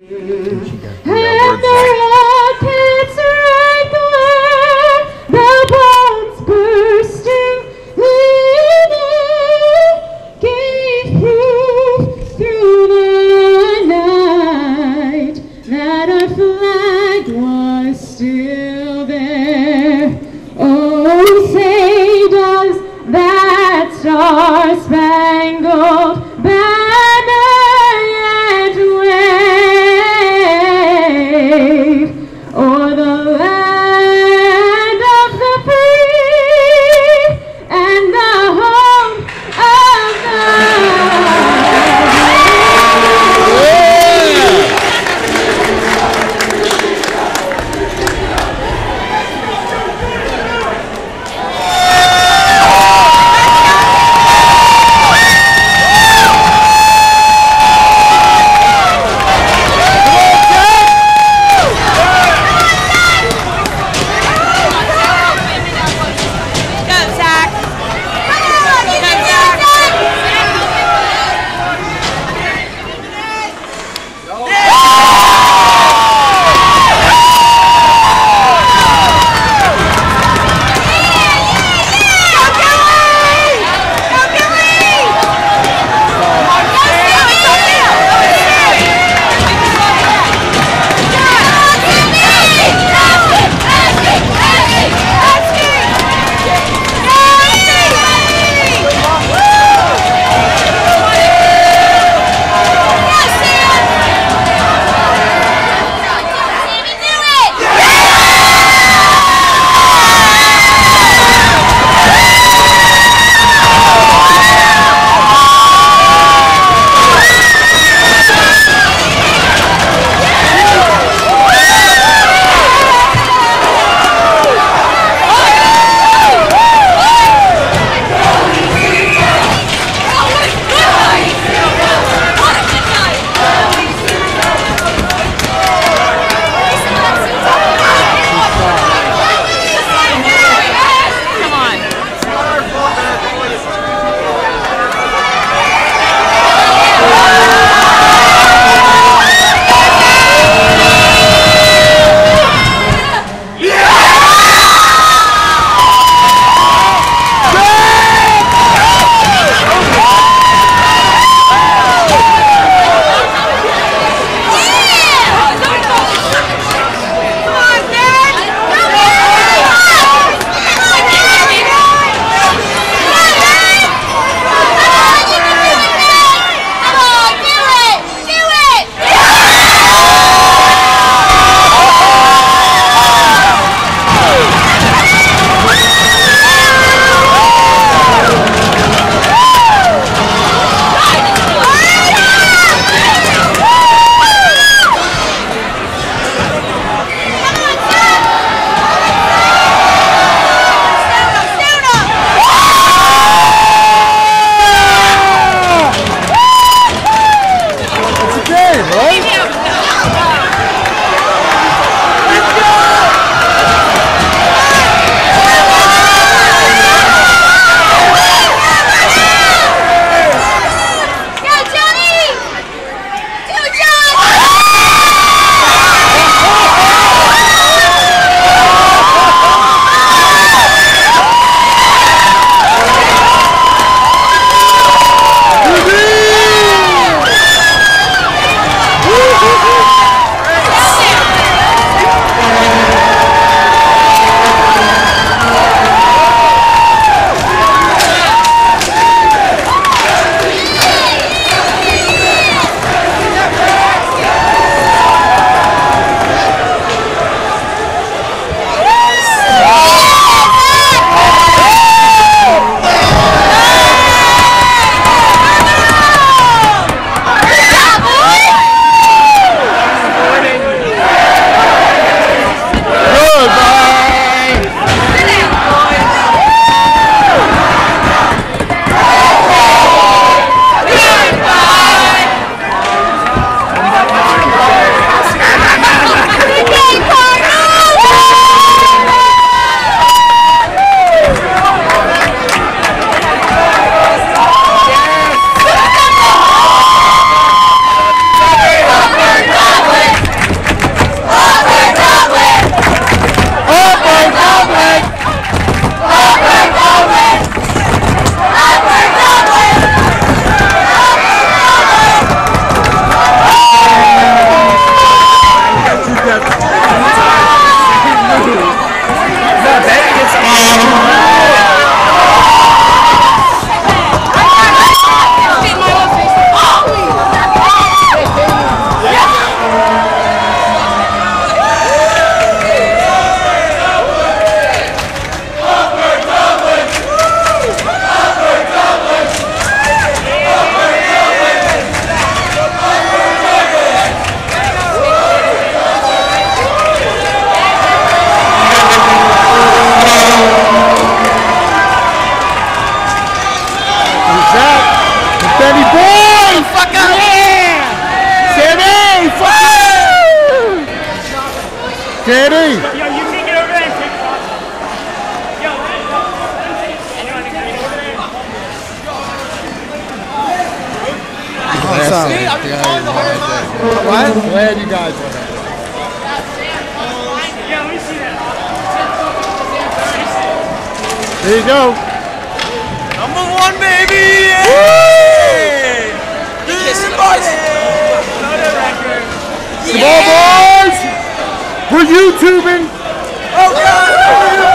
And she Sammy, boy! Fuck out! Sammy! Fuck out! Danny! You can get over there Awesome. See, I'm calling the whole time. Glad you guys were there. There you go. Number one, baby! Yeah! Everybody! Come on, boys. We're YouTubing. Okay!